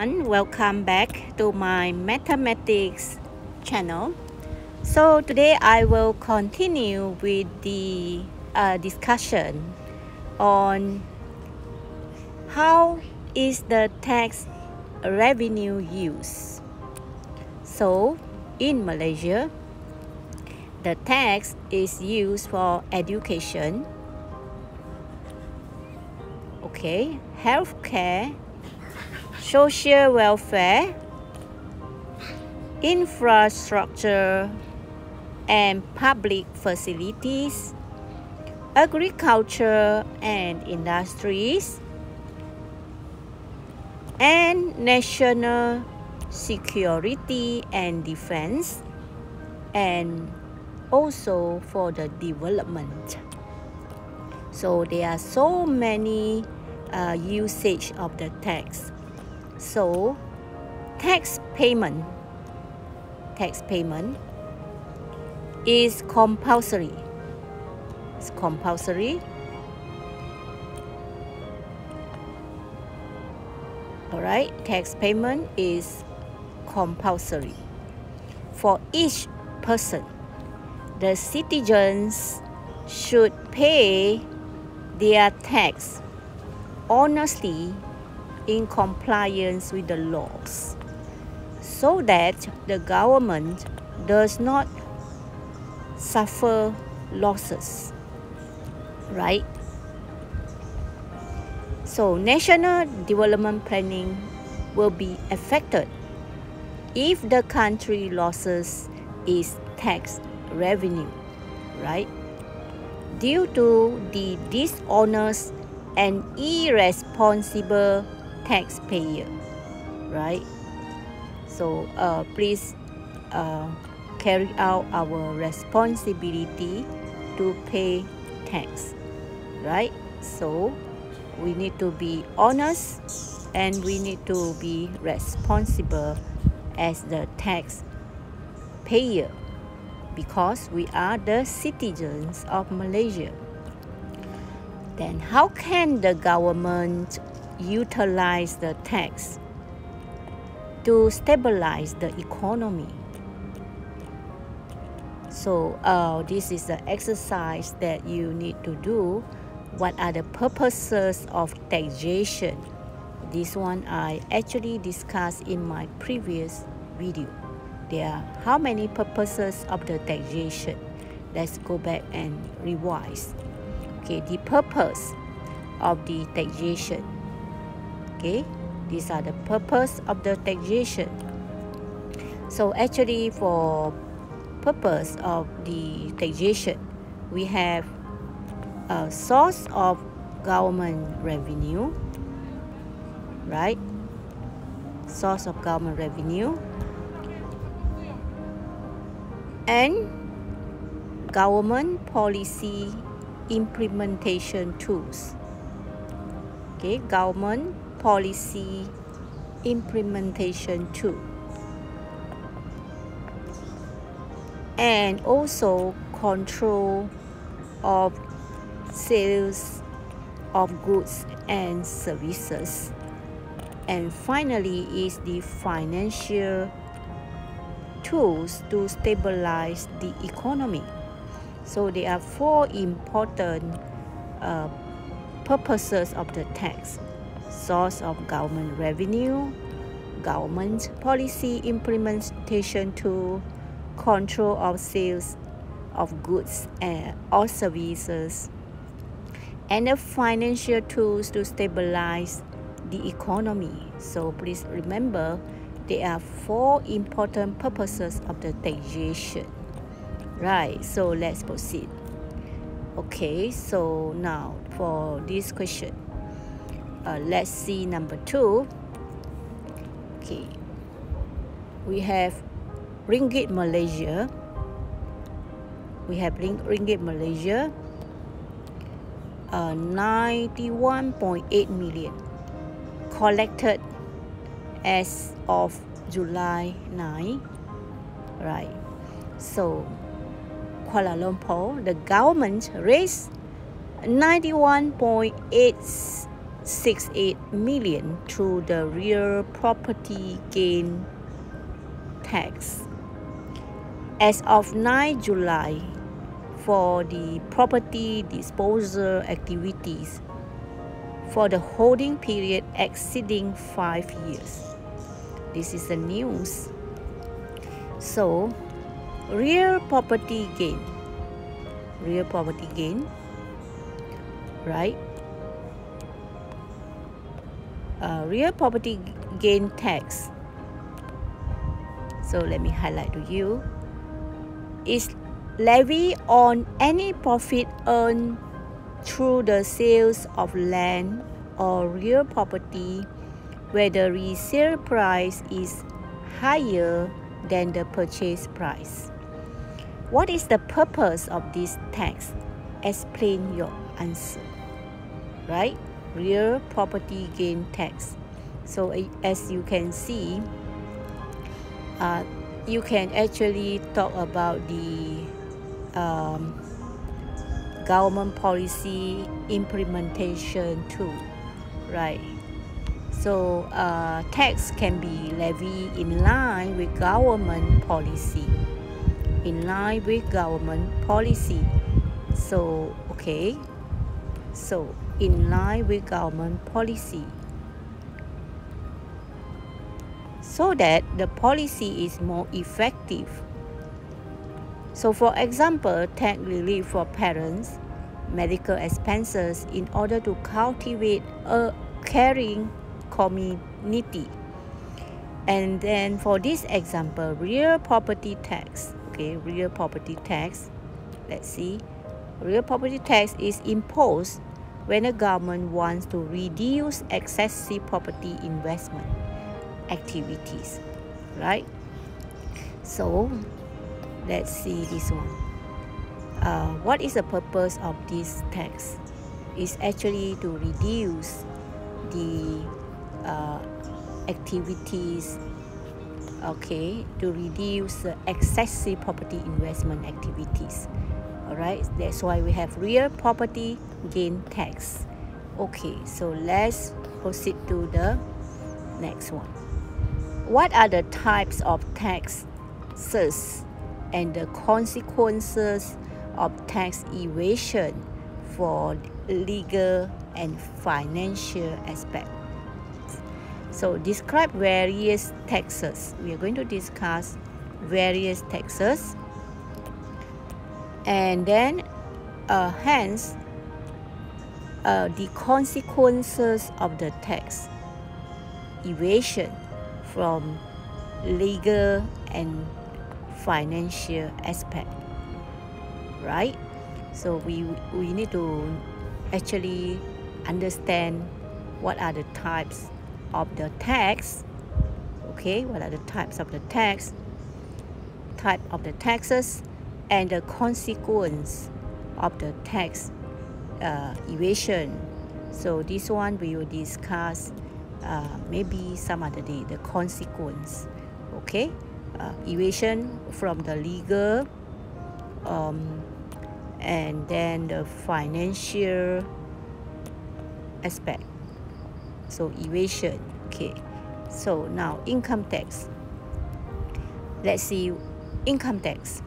welcome back to my mathematics channel. So today I will continue with the uh, discussion on how is the tax revenue used so in Malaysia the tax is used for education okay healthcare social welfare, infrastructure and public facilities, agriculture and industries, and national security and defense, and also for the development. So there are so many uh, usage of the tax. So, tax payment, tax payment is compulsory. It's compulsory. Alright, tax payment is compulsory. For each person, the citizens should pay their tax honestly in compliance with the laws so that the government does not suffer losses right? So national development planning will be affected if the country losses its tax revenue right? Due to the dishonest and irresponsible taxpayer right? So uh, please uh, carry out our responsibility to pay tax right? So we need to be honest and we need to be responsible as the tax payer because we are the citizens of Malaysia. Then how can the government utilize the tax to stabilize the economy. So uh, this is the exercise that you need to do. What are the purposes of taxation? This one I actually discussed in my previous video. There are how many purposes of the taxation? Let's go back and revise. Okay, the purpose of the taxation okay these are the purpose of the taxation. So actually for purpose of the taxation we have a source of government revenue right? Source of government revenue and government policy implementation tools. Okay government policy implementation too. And also control of sales of goods and services. And finally is the financial tools to stabilize the economy. So there are four important uh, purposes of the tax source of government revenue, government policy implementation to control of sales of goods and or services, and the financial tools to stabilize the economy. So please remember there are four important purposes of the taxation. Right, so let's proceed. Okay, so now for this question uh, let's see number two. Okay. We have ringgit Malaysia. We have ring ringgit Malaysia. Uh, 91.8 million. Collected as of July 9 right. So Kuala Lumpur the government raised 91.8 68 million through the real property gain tax. As of 9 July, for the property disposal activities for the holding period exceeding 5 years. This is the news. So, real property gain. Real property gain, right? Uh, real property gain tax. So let me highlight to you. Is levy on any profit earned through the sales of land or real property where the resale price is higher than the purchase price. What is the purpose of this tax? Explain your answer. Right? Real property gain tax. So as you can see, uh, you can actually talk about the um, government policy implementation too, right? So uh, tax can be levied in line with government policy, in line with government policy. So okay, so in line with government policy. So that the policy is more effective. So for example, tax relief for parents, medical expenses in order to cultivate a caring community. And then for this example, real property tax, okay, real property tax, let's see, real property tax is imposed when a government wants to reduce excessive property investment activities, right? So let's see this one. Uh, what is the purpose of this tax? It's actually to reduce the uh, activities okay to reduce the excessive property investment activities all right that's why we have real property gain tax okay so let's proceed to the next one what are the types of taxes and the consequences of tax evasion for legal and financial aspects so describe various taxes. We are going to discuss various taxes. And then uh, hence uh, the consequences of the tax evasion from legal and financial aspect right? So we we need to actually understand what are the types of the tax okay? What are the types of the tax? Type of the taxes and the consequence of the tax uh, evasion. So this one we will discuss uh, maybe some other day the consequence okay? Uh, evasion from the legal um, and then the financial aspect. So evasion okay? So now income tax. Let's see income tax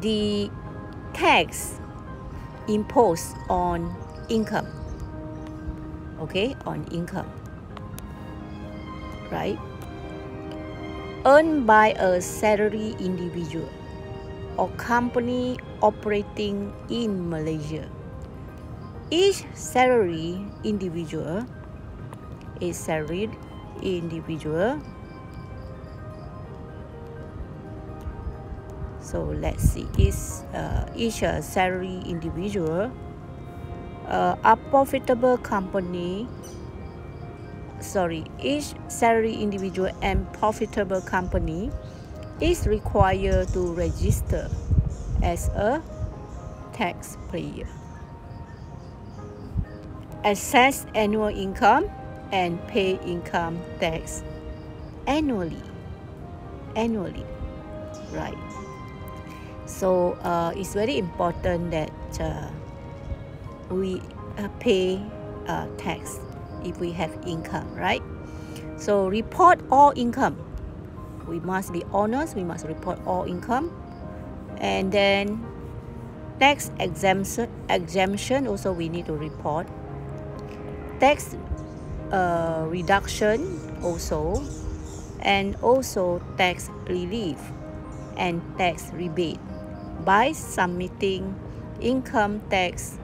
the tax imposed on income. Okay on income. Right? Earned by a salary individual or company operating in Malaysia. Each salary individual is salaried individual so let's see. Is uh, each salary individual uh, a profitable company sorry each salary individual and profitable company is required to register as a taxpayer. Assess annual income and pay income tax annually. Annually right so uh, it's very important that uh, we uh, pay uh, tax if we have income, right? So report all income. We must be honest, we must report all income. And then tax exemption, exemption also we need to report. Tax uh, reduction also and also tax relief and tax rebate by submitting income tax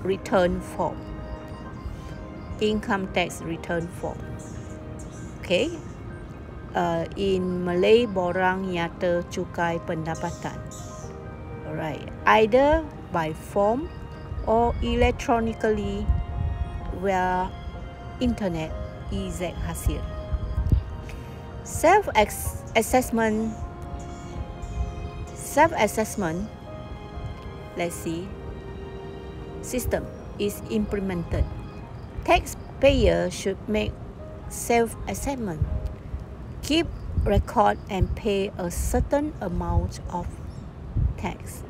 return form. Income tax return form. Okay? Uh, in Malay borang nyata cukai pendapatan. Alright. Either by form or electronically via internet EZ hasil. Self assessment self-assessment, let's see, system is implemented. Taxpayer should make self-assessment, keep record and pay a certain amount of tax.